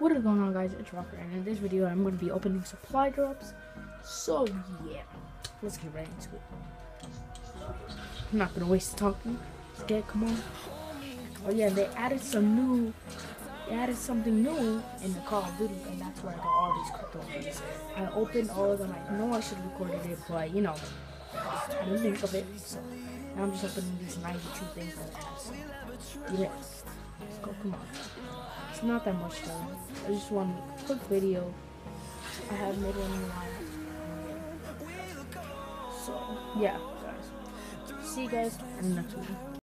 What is going on guys, it's Rocker and in this video I'm going to be opening supply drops. So yeah, let's get right into it. I'm not going to waste talking. Let's get, come on. Oh yeah, they added some new, they added something new in the Call of Duty and that's where I got all these crypto. I opened all of them, I know I should have recorded it, but you know, I didn't think of it. So now I'm just opening these 92 things that I have. So yeah, let's go, come on. Not that much though. I just a quick video. I haven't made one in a while. So, yeah, guys. See you guys in the next one.